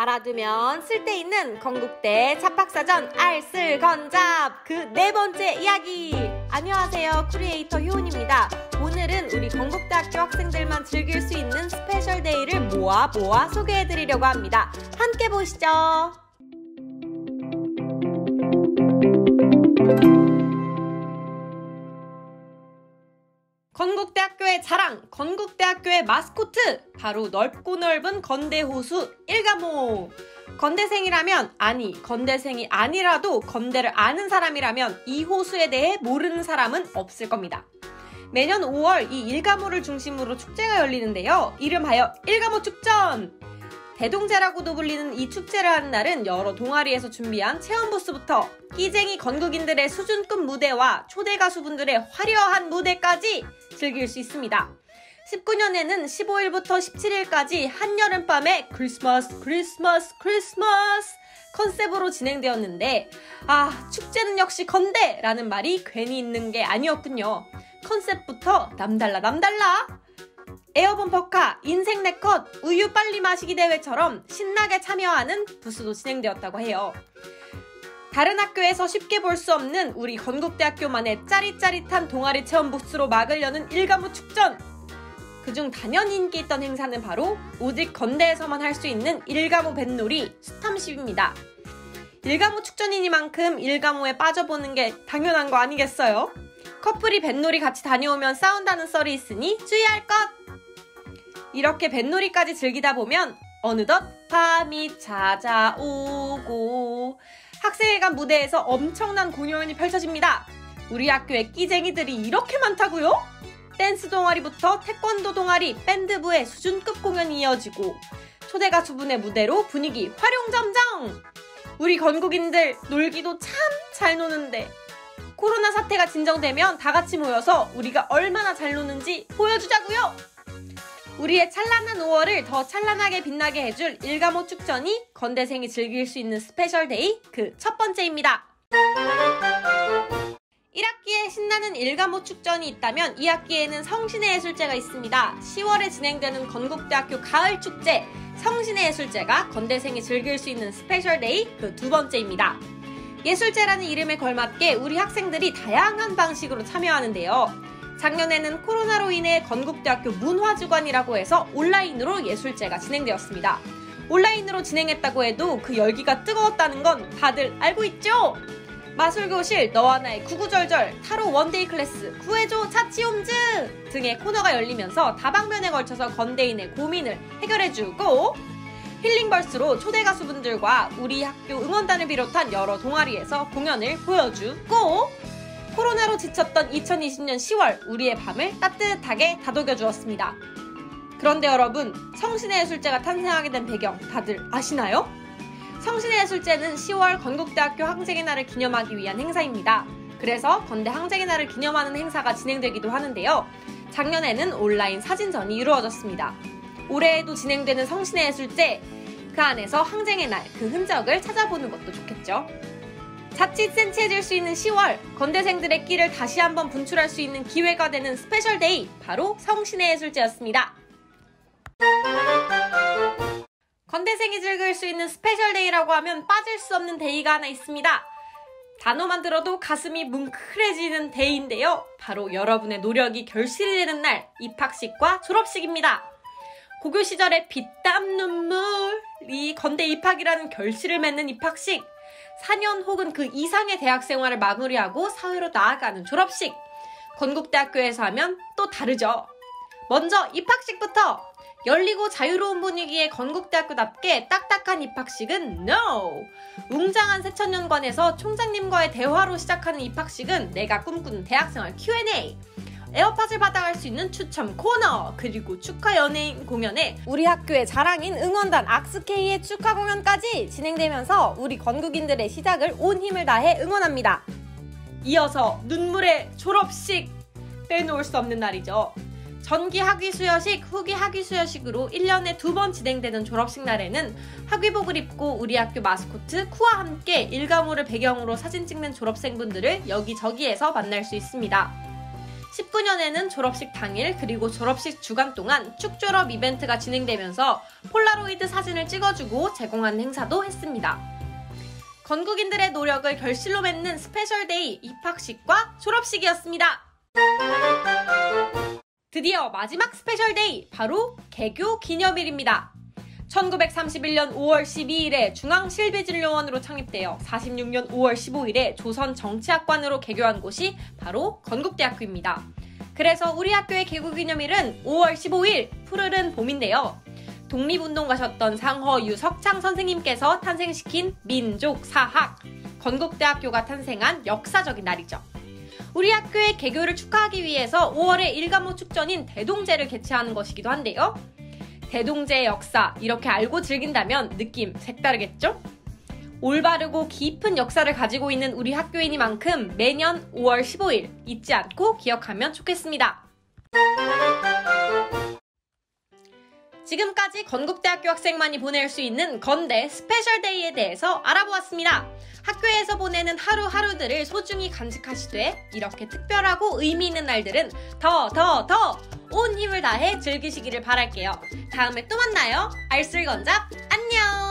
알아두면 쓸데있는 건국대 잡학사전 알쓸건잡. 그 네 번째 이야기. 안녕하세요. 크리에이터 효은입니다. 오늘은 우리 건국대학교 학생들만 즐길 수 있는 special day를 모아 모아 소개해드리려고 합니다. 함께 보시죠 건국대학교의 자랑, 건국대학교의 마스코트, 바로 넓고 넓은 건대호수 일감호. 건대생이라면, 아니, 건대생이 아니라도 건대를 아는 사람이라면 이 호수에 대해 모르는 사람은 없을 겁니다. 매년 5월 이 일가모를 중심으로 축제가 열리는데요. 이름하여 일가모 축전! 대동제라고도 불리는 이 축제를 하는 날은 여러 동아리에서 준비한 체험 부스부터 끼쟁이 건국인들의 수준급 무대와 초대 가수분들의 화려한 무대까지 즐길 수 있습니다. 19년에는 15일부터 17일까지 한여름밤에 크리스마스, 크리스마스, 크리스마스 컨셉으로 진행되었는데, 아, 축제는 역시 건대 라는 말이 괜히 있는 게 아니었군요. 컨셉부터 남달라, 남달라! 에어본 버카, 인생 네컷, 우유 빨리 마시기 대회처럼 신나게 참여하는 부스도 진행되었다고 해요. 다른 학교에서 쉽게 볼 수 없는 우리 건국대학교만의 짜릿짜릿한 동아리 체험 부스로 막을 여는 일가무 축전! 그중 단연 인기 있던 행사는 바로 오직 건대에서만 할 수 있는 일가무 뱃놀이 스탐십입니다. 일가무 축전이니만큼 일가무에 빠져보는 게 당연한 거 아니겠어요? 커플이 뱃놀이 같이 다녀오면 싸운다는 썰이 있으니 주의할 것! 이렇게 뱃놀이까지 즐기다 보면 어느덧 밤이 찾아오고 학생회관 무대에서 엄청난 공연이 펼쳐집니다. 우리 학교에 끼쟁이들이 이렇게 많다고요? 댄스 동아리부터 태권도 동아리, 밴드부의 수준급 공연이 이어지고 초대 가수분의 무대로 분위기 화룡점정! 우리 건국인들 놀기도 참 잘 노는데 코로나 사태가 진정되면 다 같이 모여서 우리가 얼마나 잘 노는지 보여주자고요! 우리의 찬란한 5월을 더 찬란하게 빛나게 해줄 일감호 축전이 건대생이 즐길 수 있는 special day 그 첫 번째입니다. 1학기에 신나는 일감호 축전이 있다면 2학기에는 성신의 예술제가 있습니다. 10월에 진행되는 건국대학교 가을 축제 성신의 예술제가 건대생이 즐길 수 있는 special day 그 두 번째입니다. 예술제라는 이름에 걸맞게 우리 학생들이 다양한 방식으로 참여하는데요. 작년에는 코로나로 인해 건국대학교 문화주간이라고 해서 온라인으로 예술제가 진행되었습니다. 온라인으로 진행했다고 해도 그 열기가 뜨거웠다는 건 다들 알고 있죠? 마술교실, 너와 나의 구구절절, 타로 one day class, 구해줘 자취홈즈 등의 코너가 열리면서 다방면에 걸쳐서 건대인의 고민을 해결해주고 힐링벌스로 초대 가수분들과 우리 학교 응원단을 비롯한 여러 동아리에서 공연을 보여주고 코로나로 지쳤던 2020년 10월 우리의 밤을 따뜻하게 다독여 주었습니다. 그런데 여러분, 성신의 예술제가 탄생하게 된 배경 다들 아시나요? 성신의 예술제는 10월 건국대학교 항쟁의 날을 기념하기 위한 행사입니다. 그래서 건대 항쟁의 날을 기념하는 행사가 진행되기도 하는데요. 작년에는 온라인 사진전이 이루어졌습니다. 올해에도 진행되는 성신의 예술제, 그 안에서 항쟁의 날, 그 흔적을 찾아보는 것도 좋겠죠. 자칫 센치해질 수 있는 10월 건대생들의 끼를 다시 한번 분출할 수 있는 기회가 되는 special day 바로 성신의 예술제였습니다. 건대생이 즐길 수 있는 special day라고 하면 빠질 수 없는 day가 하나 있습니다. 단어만 들어도 가슴이 뭉클해지는 day인데요. 바로 여러분의 노력이 결실이 되는 날 입학식과 졸업식입니다. 고교 시절의 피땀 눈물이 건대 입학이라는 결실을 맺는 입학식 4년 혹은 그 이상의 대학 생활을 마무리하고 사회로 나아가는 졸업식. 건국대학교에서 하면 또 다르죠. 먼저 입학식부터 열리고 자유로운 분위기의 건국대학교답게 딱딱한 입학식은 NO! 웅장한 새천년관에서 총장님과의 대화로 시작하는 입학식은 내가 꿈꾸는 대학생활 Q&A. 에어팟을 받아갈 수 있는 추첨 코너 그리고 축하 연예인 공연에 우리 학교의 자랑인 응원단 악스케이의 축하 공연까지 진행되면서 우리 건국인들의 시작을 온 힘을 다해 응원합니다. 이어서 눈물의 졸업식 빼놓을 수 없는 날이죠. 전기 학위 수여식, 후기 학위 수여식으로 1년에 두 번 진행되는 졸업식 날에는 학위복을 입고 우리 학교 마스코트 쿠와 함께 일가무를 배경으로 사진 찍는 졸업생분들을 여기저기에서 만날 수 있습니다. 19년에는 졸업식 당일 그리고 졸업식 주간 동안 축졸업 이벤트가 진행되면서 폴라로이드 사진을 찍어주고 제공하는 행사도 했습니다. 건국인들의 노력을 결실로 맺는 special day 입학식과 졸업식이었습니다. 드디어 마지막 special day 바로 개교 기념일입니다. 1931년 5월 12일에 중앙실비진료원으로 창립되어 46년 5월 15일에 조선 정치학관으로 개교한 곳이 바로 건국대학교입니다. 그래서 우리 학교의 개교 기념일은 5월 15일 푸르른 봄인데요. 독립운동 가셨던 상허 유 석창 선생님께서 탄생시킨 민족 사학 건국대학교가 탄생한 역사적인 날이죠. 우리 학교의 개교를 축하하기 위해서 5월에 일가모 축전인 대동제를 개최하는 것이기도 한데요. 대동제의 역사 이렇게 알고 즐긴다면 느낌 색다르겠죠? 올바르고 깊은 역사를 가지고 있는 우리 학교이니만큼 매년 5월 15일 잊지 않고 기억하면 좋겠습니다. 지금까지 건국대학교 학생만이 보낼 수 있는 건대 스페셜데이에 대해서 알아보았습니다. 학교에서 보내는 하루하루들을 소중히 간직하시되 이렇게 특별하고 의미 있는 날들은 더 더 더 온 힘을 다해 즐기시기를 바랄게요. 다음에 또 만나요. 알쓸건잡 안녕!